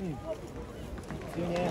うん。強いね。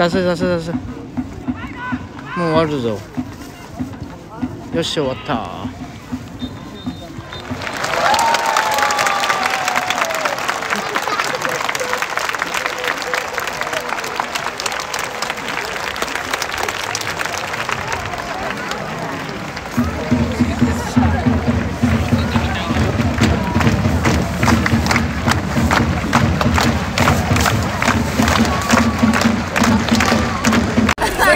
出せ出せ出せ。もう終わるぞ。よし終わった。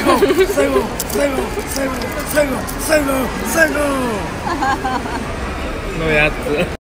最後最後最後最後最後最後最後。のやつ。